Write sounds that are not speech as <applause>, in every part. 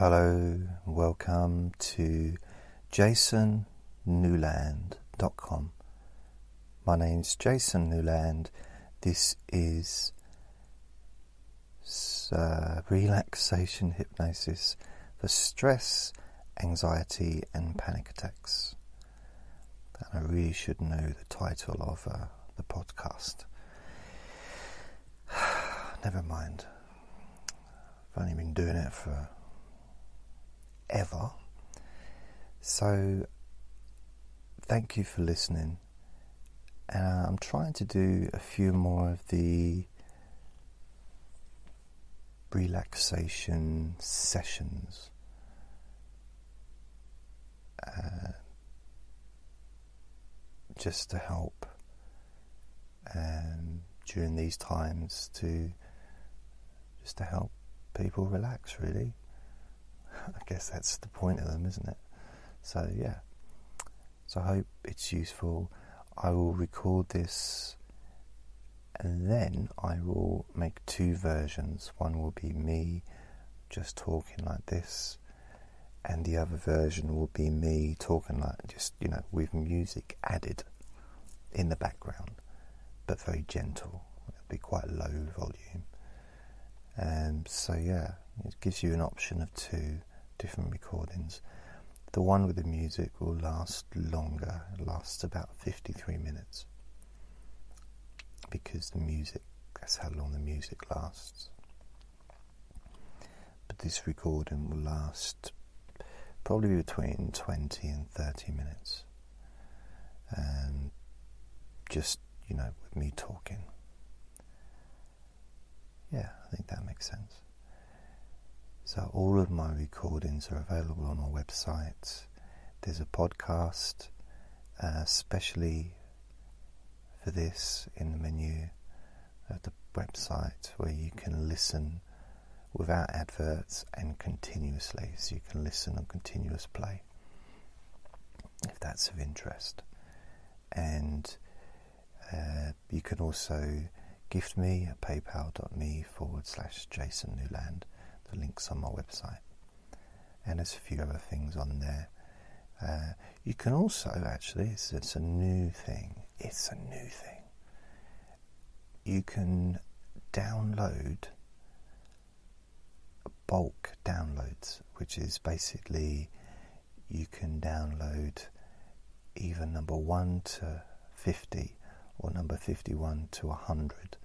Hello, welcome to jasonnewland.com. My name's Jason Newland. This is uh, relaxation hypnosis for stress, anxiety, and panic attacks. And I really should know the title of uh, the podcast. <sighs> Never mind. I've only been doing it for ever. So, thank you for listening. Uh, I'm trying to do a few more of the relaxation sessions. Uh, just to help um, during these times to just to help people relax really I guess that's the point of them, isn't it? So, yeah. So, I hope it's useful. I will record this and then I will make two versions. One will be me just talking like this, and the other version will be me talking like just, you know, with music added in the background, but very gentle. It'll be quite low volume. And so, yeah, it gives you an option of two different recordings. The one with the music will last longer, it lasts about 53 minutes because the music, that's how long the music lasts. But this recording will last probably between 20 and 30 minutes. And just, you know, with me talking. Yeah, I think that makes sense. So, all of my recordings are available on our website. There's a podcast, uh, especially for this, in the menu of the website where you can listen without adverts and continuously. So, you can listen on continuous play if that's of interest. And uh, you can also gift me at paypal.me forward slash Jason Newland the link's on my website. And there's a few other things on there. Uh, you can also actually, it's, it's a new thing. It's a new thing. You can download bulk downloads, which is basically you can download either number 1 to 50 or number 51 to 100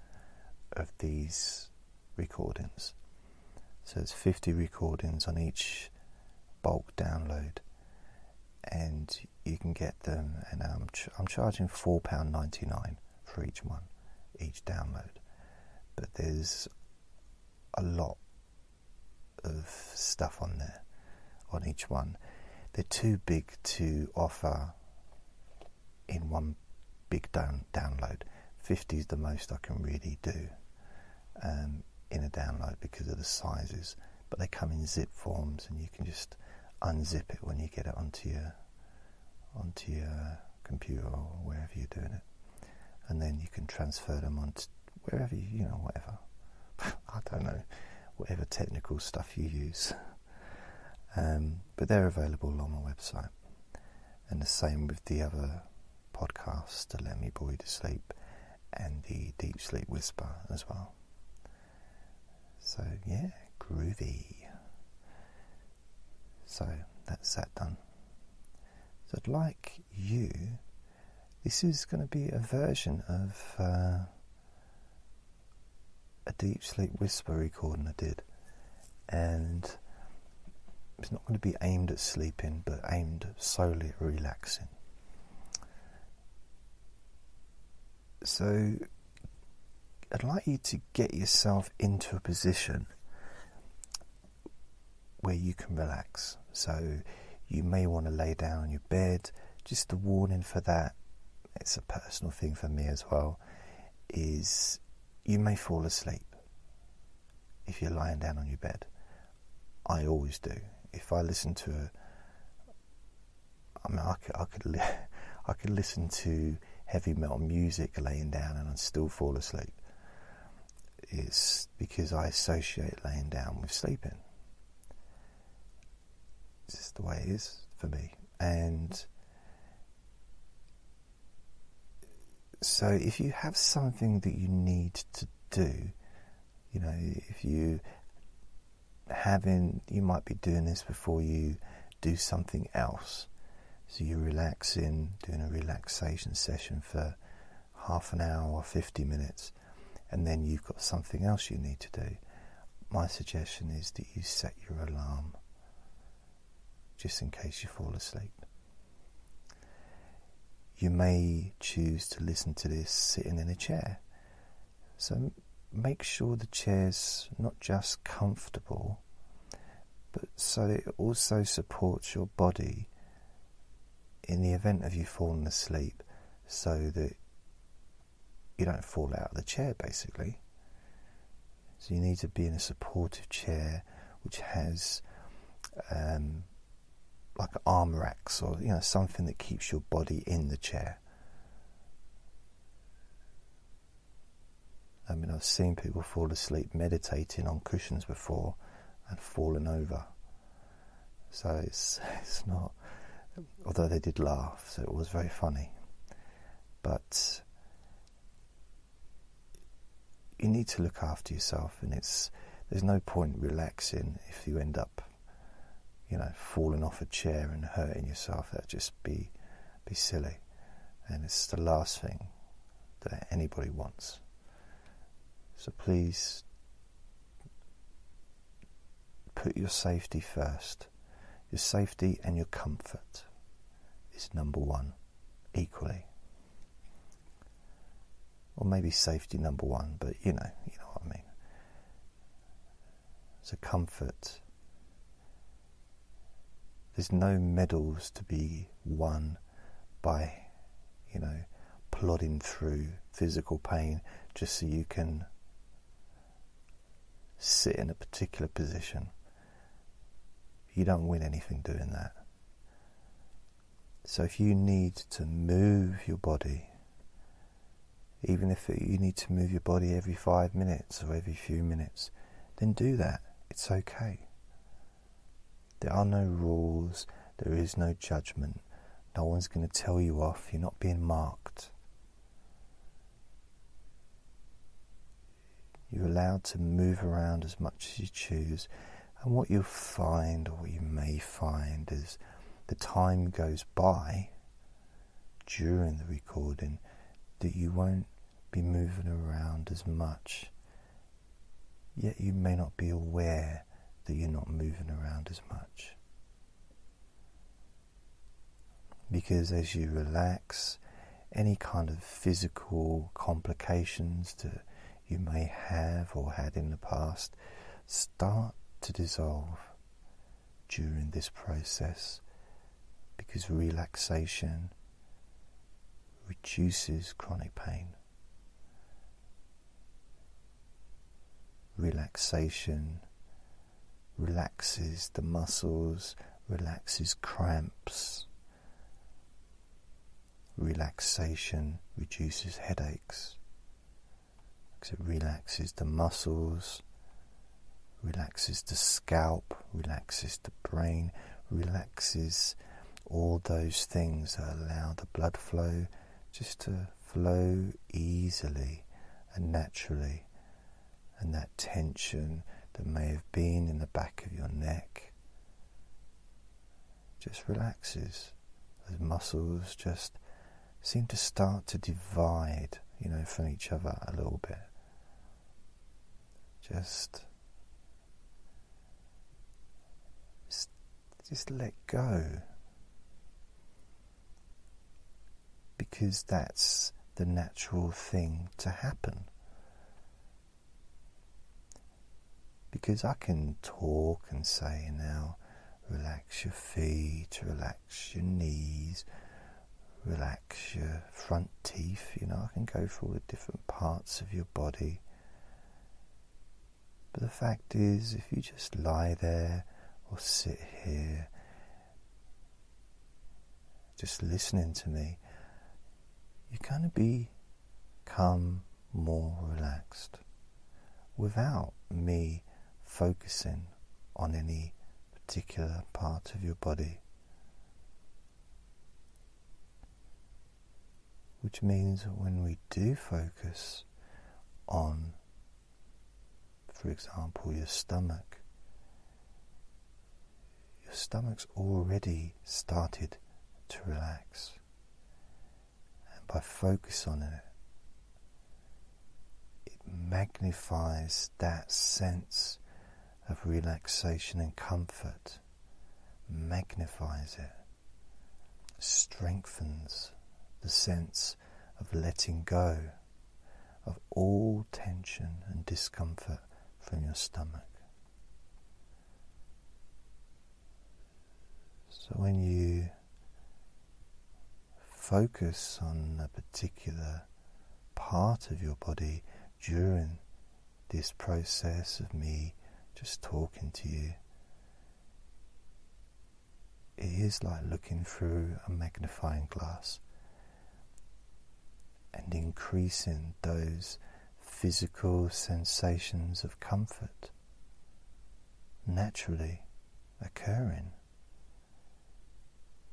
of these recordings. So it's 50 recordings on each bulk download, and you can get them. And I'm, ch- I'm charging £4.99 for each one, each download. But there's a lot of stuff on there, on each one. They're too big to offer in one big down- download. 50 is the most I can really do. Um, in a download because of the sizes, but they come in zip forms, and you can just unzip it when you get it onto your onto your computer or wherever you're doing it, and then you can transfer them onto wherever you, you know whatever. <laughs> I don't know whatever technical stuff you use, um, but they're available on my website, and the same with the other podcasts, to let me Boy to sleep, and the deep sleep whisper as well. So, yeah, groovy. So, that's that done. So, I'd like you, this is going to be a version of uh, a deep sleep whisper recording I did. And it's not going to be aimed at sleeping, but aimed solely at relaxing. So, I'd like you to get yourself into a position where you can relax. So you may want to lay down on your bed. Just a warning for that. It's a personal thing for me as well. Is you may fall asleep if you're lying down on your bed. I always do. If I listen to a, I mean, I could, I could, li- <laughs> I could listen to heavy metal music laying down and I'd still fall asleep is because I associate laying down with sleeping. It's just the way it is for me. And so if you have something that you need to do, you know, if you having you might be doing this before you do something else. So you're relaxing, doing a relaxation session for half an hour or 50 minutes, and then you've got something else you need to do. My suggestion is that you set your alarm just in case you fall asleep. You may choose to listen to this sitting in a chair. So make sure the chair's not just comfortable, but so it also supports your body in the event of you falling asleep so that you don't fall out of the chair basically. So you need to be in a supportive chair which has um, like arm racks or you know something that keeps your body in the chair. I mean, I've seen people fall asleep meditating on cushions before and fallen over. So it's <laughs> it's not. Although they did laugh, so it was very funny. But you need to look after yourself, and it's there's no point relaxing if you end up, you know, falling off a chair and hurting yourself. That'd just be be silly, and it's the last thing that anybody wants. So please put your safety first. Your safety and your comfort is number one, equally or maybe safety number one, but you know, you know what I mean. So comfort. There's no medals to be won by, you know, plodding through physical pain just so you can sit in a particular position. You don't win anything doing that. So if you need to move your body even if you need to move your body every five minutes or every few minutes, then do that. It's okay. There are no rules, there is no judgment. No one's going to tell you off, you're not being marked. You're allowed to move around as much as you choose, and what you'll find, or what you may find, as the time goes by during the recording, that you won't be moving around as much, yet you may not be aware that you're not moving around as much. Because as you relax, any kind of physical complications that you may have or had in the past start to dissolve during this process because relaxation reduces chronic pain. Relaxation relaxes the muscles, relaxes cramps. Relaxation reduces headaches because it relaxes the muscles, relaxes the scalp, relaxes the brain, relaxes all those things that allow the blood flow just to flow easily and naturally and that tension that may have been in the back of your neck just relaxes. Those muscles just seem to start to divide, you know, from each other a little bit. Just, just, just let go. Because that's the natural thing to happen. Because I can talk and say now, relax your feet, relax your knees, relax your front teeth. You know, I can go through all the different parts of your body. But the fact is, if you just lie there or sit here, just listening to me, you're going to become more relaxed without me focusing on any particular part of your body. Which means when we do focus on, for example, your stomach, your stomach's already started to relax. And by focus on it, it magnifies that sense of relaxation and comfort, magnifies it, strengthens the sense of letting go of all tension and discomfort from your stomach. So when you focus on a particular part of your body during this process of me just talking to you, it is like looking through a magnifying glass and increasing those physical sensations of comfort naturally occurring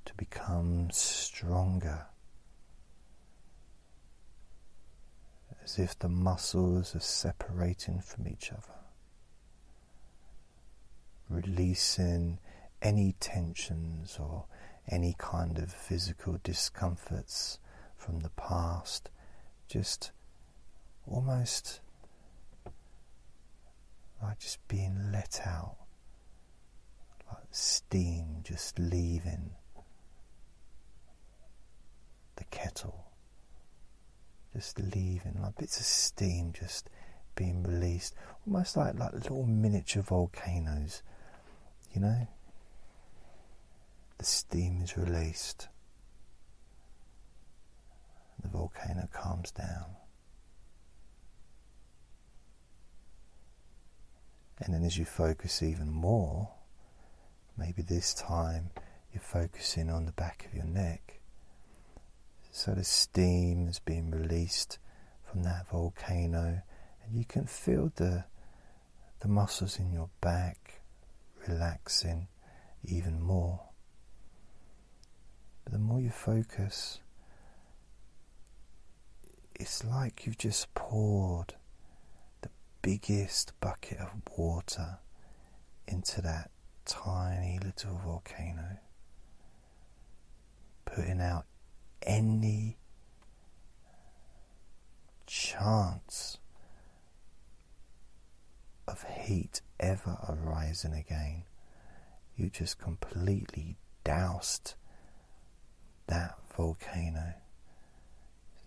to become stronger. As if the muscles are separating from each other, releasing any tensions or any kind of physical discomforts from the past, just almost like just being let out, like steam just leaving the kettle, just leaving like bits of steam just being released, almost like, like little miniature volcanoes, you know. The steam is released the volcano calms down. And then as you focus even more, maybe this time you're focusing on the back of your neck. So the steam is being released from that volcano, and you can feel the, the muscles in your back relaxing even more. But the more you focus, it's like you've just poured the biggest bucket of water into that tiny little volcano, putting out any chance of heat ever arising again. You just completely doused that volcano.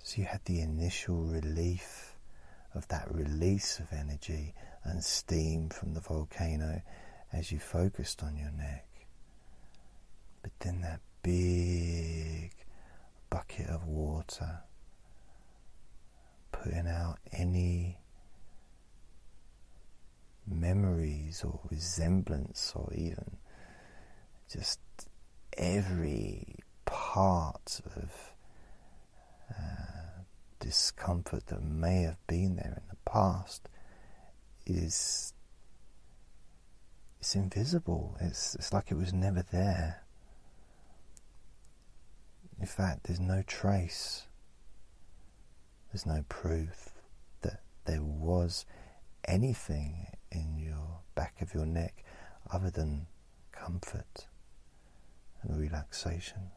So you had the initial relief of that release of energy and steam from the volcano as you focused on your neck. But then that big bucket of water putting out any memories or resemblance or even just every part of uh, discomfort that may have been there in the past is it's invisible. It's it's like it was never there. In fact, there's no trace. There's no proof that there was anything in your back of your neck other than comfort and relaxation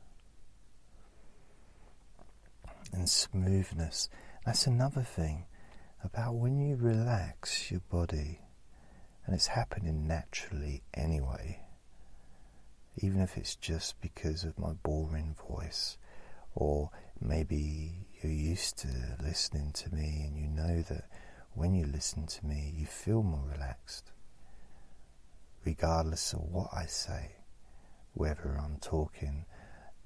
and smoothness. That's another thing about when you relax your body, and it's happening naturally anyway, even if it's just because of my boring voice, or maybe you're used to listening to me and you know that when you listen to me, you feel more relaxed, regardless of what I say, whether I'm talking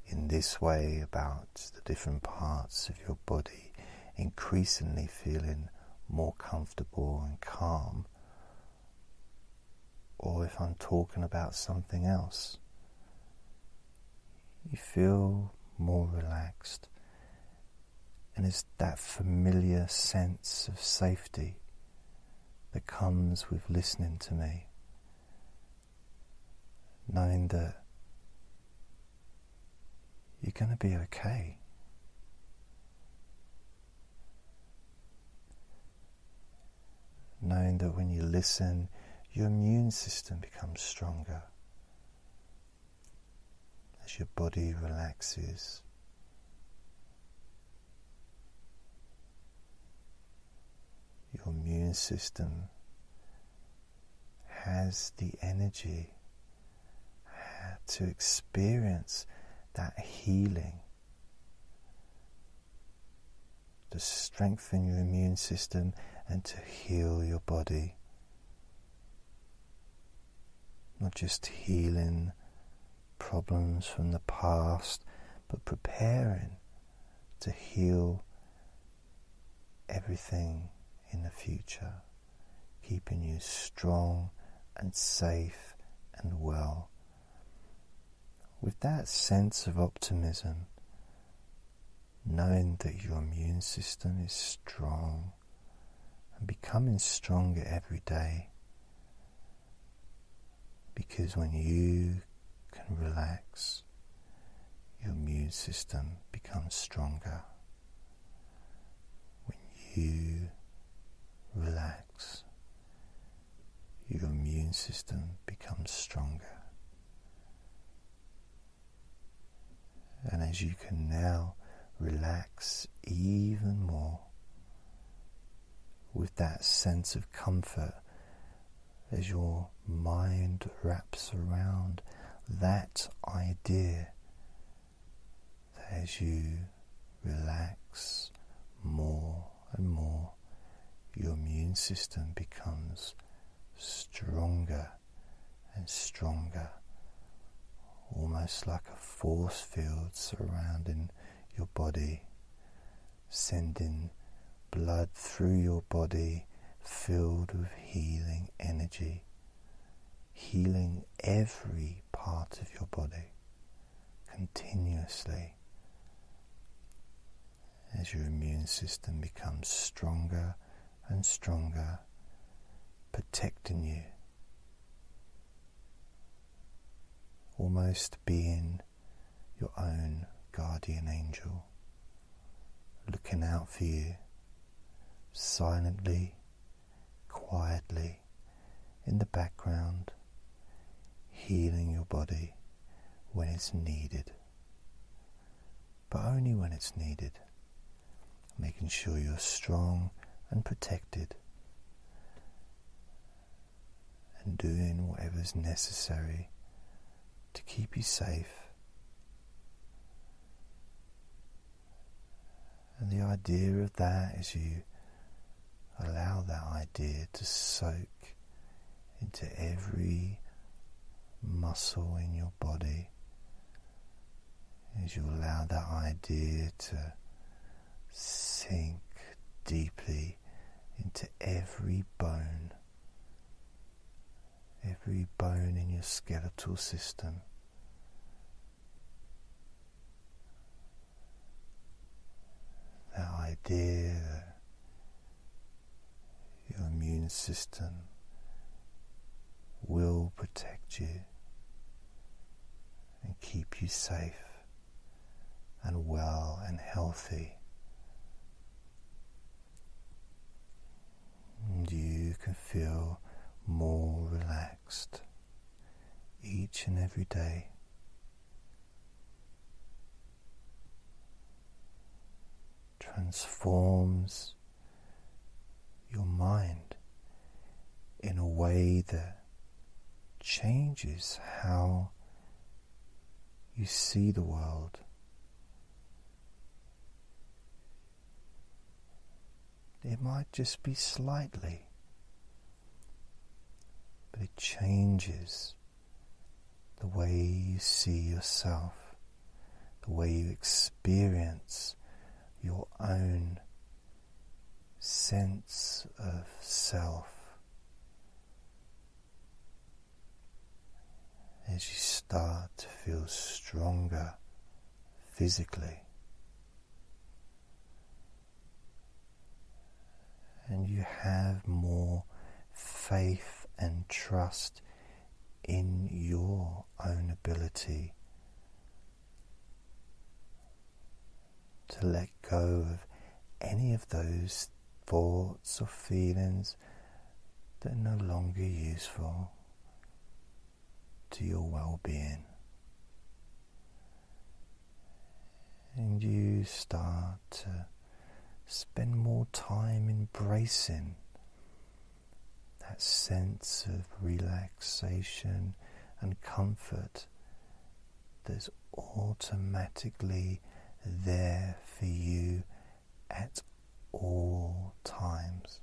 in this way about the different parts of your body, increasingly feeling more comfortable and calm, or if I'm talking about something else, you feel more relaxed, and it's that familiar sense of safety that comes with listening to me. knowing that you're going to be okay. Knowing that when you listen, your immune system becomes stronger as your body relaxes. Your immune system has the energy uh, to experience that healing, to strengthen your immune system and to heal your body. Not just healing problems from the past, but preparing to heal everything in the future, keeping you strong and safe and well. With that sense of optimism, knowing that your immune system is strong and becoming stronger every day, because when you can relax, your immune system becomes stronger. When you relax, your immune system becomes stronger. And as you can now relax even more with that sense of comfort as your mind wraps around that idea that as you relax more and more, your immune system becomes stronger and stronger, almost like a force field surrounding your body, sending blood through your body filled with healing energy, healing every part of your body continuously. As your immune system becomes stronger and stronger, protecting you, almost being your own guardian angel, looking out for you silently, quietly, in the background, healing your body when it's needed, but only when it's needed, making sure you're strong and protected, and doing whatever's necessary to keep you safe. And the idea of that is you allow that idea to soak into every muscle in your body as you allow that idea to sink deeply into every bone, every bone in your skeletal system. That idea that your immune system will protect you and keep you safe and well and healthy. And you can feel more relaxed each and every day. Transforms your mind in a way that changes how you see the world. It might just be slightly, but it changes the way you see yourself, the way you experience your own sense of self. As you start to feel stronger physically, and you have more faith and trust in your own ability to let go of any of those thoughts or feelings that are no longer useful to your well being. And you start to spend more time embracing that sense of relaxation and comfort that's automatically there for you at all times.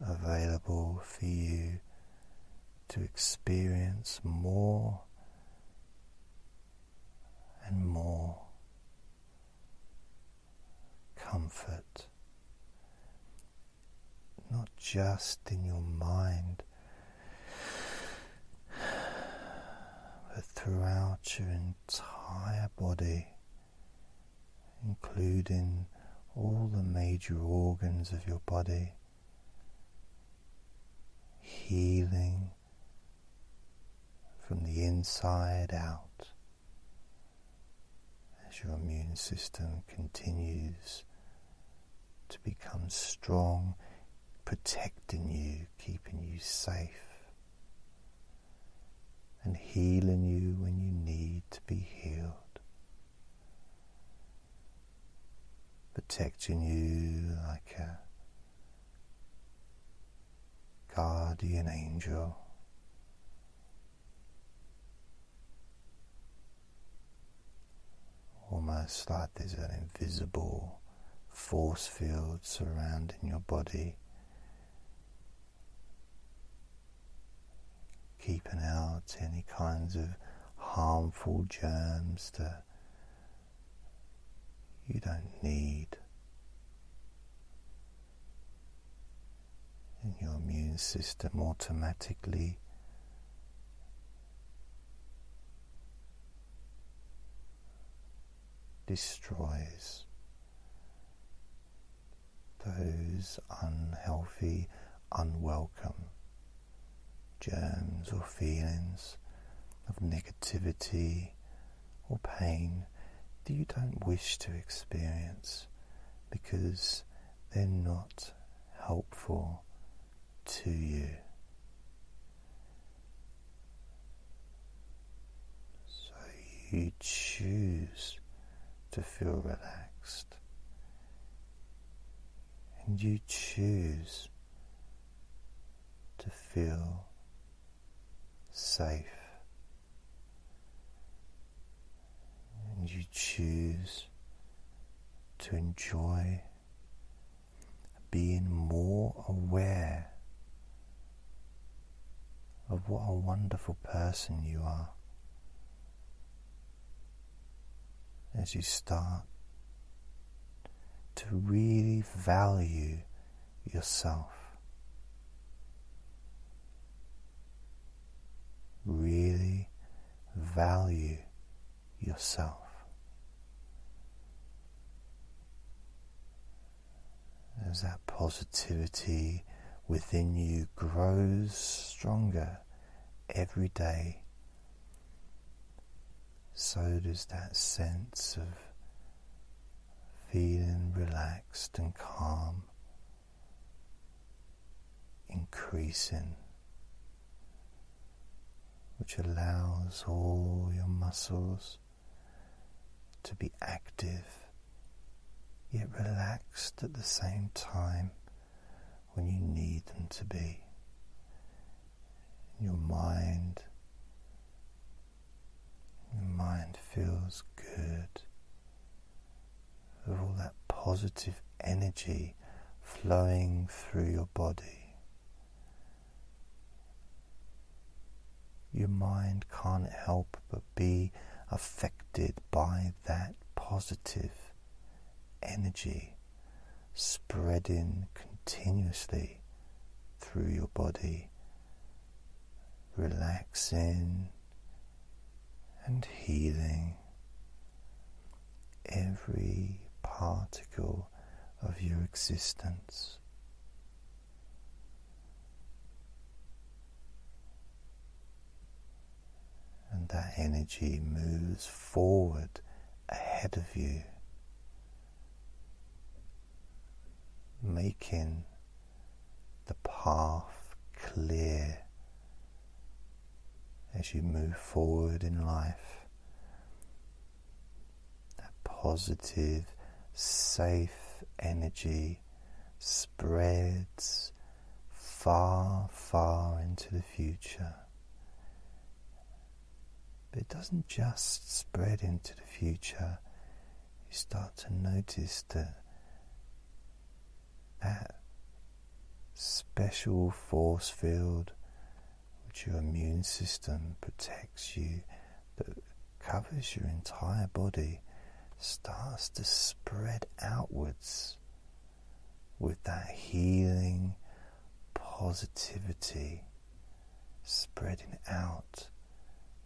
Available for you to experience more and more comfort, not just in your mind, but throughout your entire body, including all the major organs of your body, healing from the inside out as your immune system continues to become strong, protecting you, keeping you safe, and healing you when you need to be healed. Protecting you like a guardian angel. Almost like there's an invisible force field surrounding your body, keeping out any kinds of harmful germs that you don't need. And your immune system automatically destroys those unhealthy, unwelcome germs or feelings of negativity or pain that you don't wish to experience because they're not helpful to you. So you choose to feel relaxed and you choose to feel safe. And you choose to enjoy being more aware of what a wonderful person you are as you start to really value yourself. Really value yourself. As that positivity within you grows stronger every day, so does that sense of feeling relaxed and calm, increasing, which allows all your muscles to be active yet relaxed at the same time when you need them to be. Your mind, your mind feels good positive energy flowing through your body. Your mind can't help but be affected by that positive energy spreading continuously through your body, relaxing and healing every particle of your existence. and that energy moves forward ahead of you, making the path clear as you move forward in life. That positive, safe energy spreads far, far into the future. But it doesn't just spread into the future, you start to notice that that special force field which your immune system protects you that covers your entire body starts to spread outwards with that healing positivity spreading out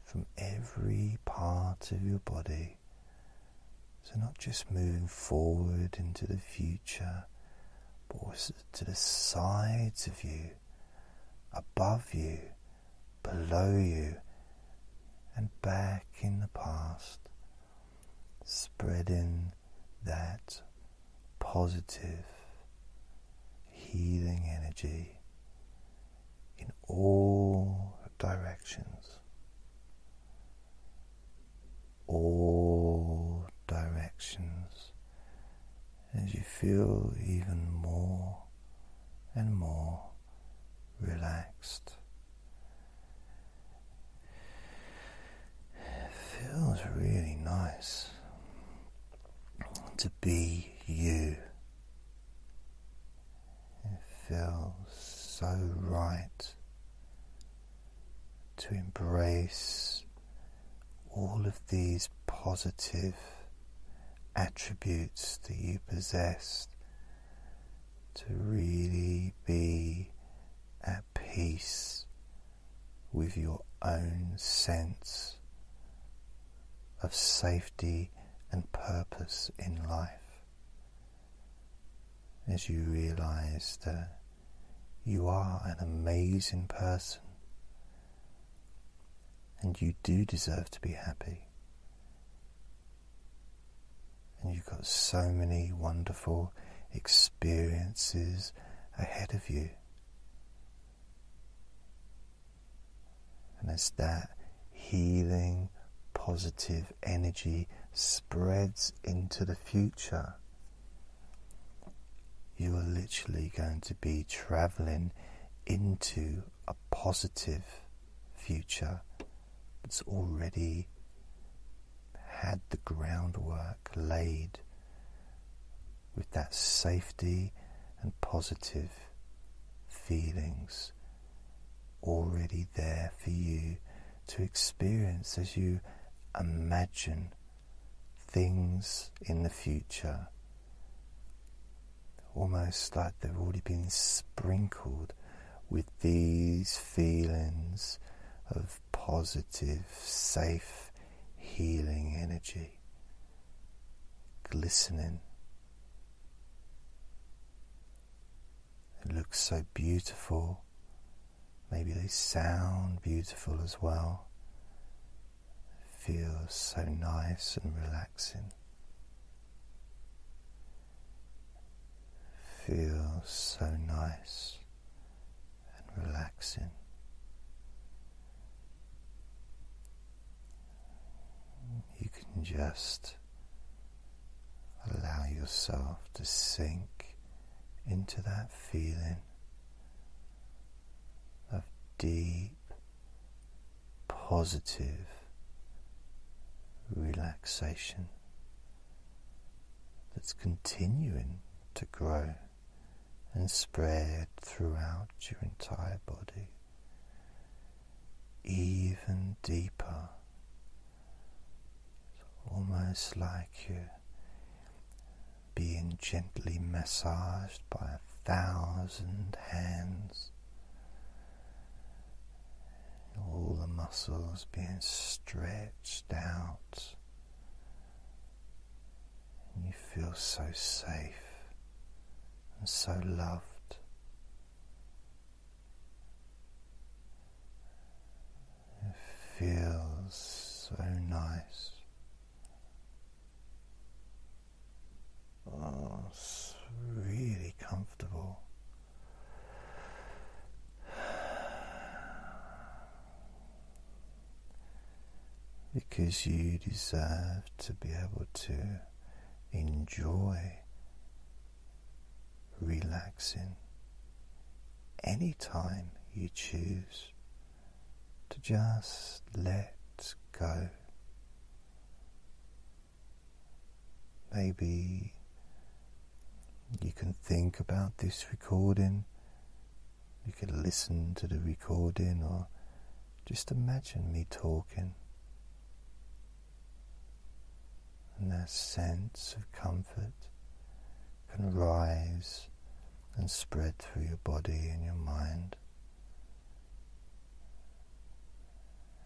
from every part of your body. So, not just moving forward into the future, but also to the sides of you, above you, below you, and back in the past, spreading that positive, healing energy in all directions. All directions as you feel even more and more relaxed. It feels really nice to be you. It feels so right to embrace all of these positive attributes that you possess to really be at peace with your own sense of safety and purpose in life as you realize that you are an amazing person and you do deserve to be happy. And you've got so many wonderful experiences ahead of you. And as that healing, positive energy spreads into the future, you are literally going to be traveling into a positive future that's already had the groundwork laid with that safety and positive feelings already there for you to experience as you imagine things in the future, almost like they've already been sprinkled with these feelings of positive, safe, healing energy glistening. It looks so beautiful. Maybe they sound beautiful as well. Feels so nice and relaxing. Feels so nice and relaxing. You can just allow yourself to sink into that feeling of deep, positive relaxation that's continuing to grow and spread throughout your entire body, even deeper It's almost like you're being gently massaged by a thousand hands. All the muscles being stretched out, and you feel so safe and so loved. It feels so nice. Oh, it's really comfortable. Because you deserve to be able to enjoy relaxing anytime you choose to just let go. Maybe you can think about this recording, you can listen to the recording, or just imagine me talking. And that sense of comfort can rise and spread through your body and your mind.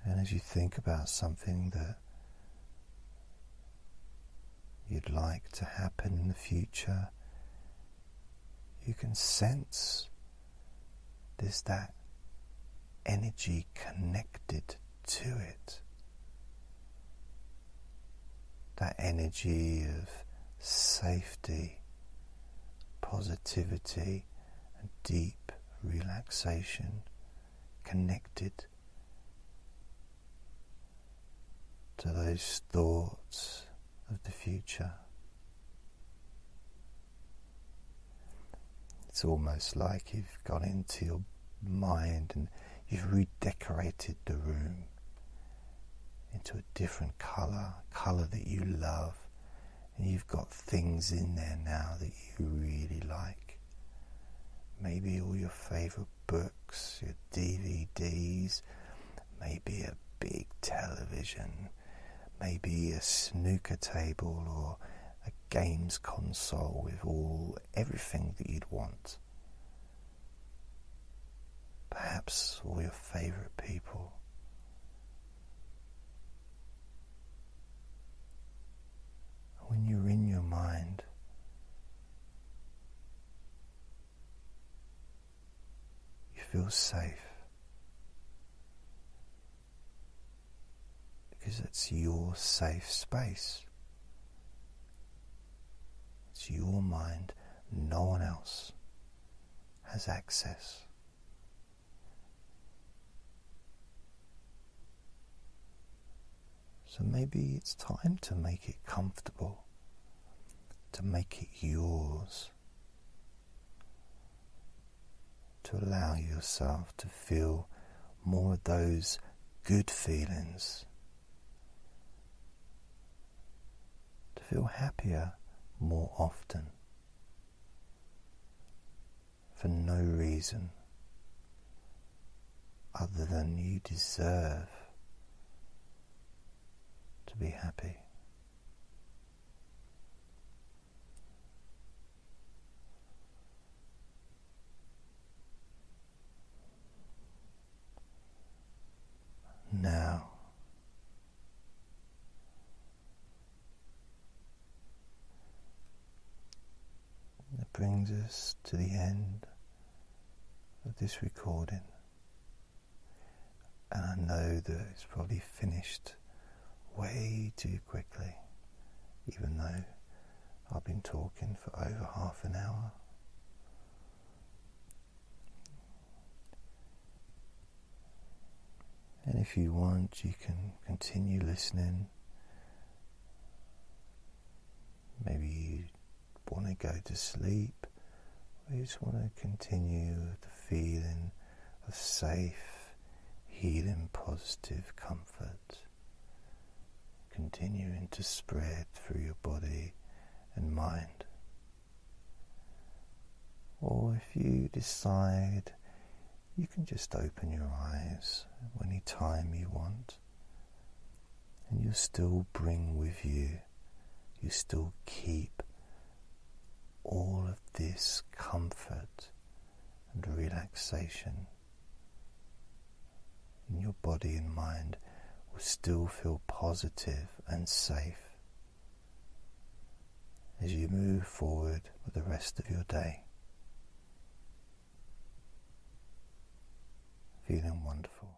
And as you think about something that you'd like to happen in the future, you can sense there's that energy connected to it. That energy of safety, positivity, and deep relaxation connected to those thoughts of the future. It's almost like you've gone into your mind and you've redecorated the room into a different color, color that you love, and you've got things in there now that you really like. Maybe all your favorite books, your DVDs, maybe a big television, maybe a snooker table or a games console with all everything that you'd want. Perhaps all your favorite people. When you're in your mind, you feel safe. because it's your safe space. It's your mind, no one else has access. So maybe it's time to make it comfortable, to make it yours, to allow yourself to feel more of those good feelings to feel happier more often for no reason other than you deserve to be happy. Now, that brings us to the end of this recording. And I know that it's probably finished way too quickly, even though I've been talking for over half an hour. And if you want, you can continue listening. Maybe you want to go to sleep, or you just want to continue the feeling of safe, healing, positive comfort continuing to spread through your body and mind. Or if you decide you can just open your eyes any time you want, and you still bring with you, you still keep all of this comfort and relaxation in your body and mind will still feel positive and safe as you move forward with the rest of your day. Feeling wonderful.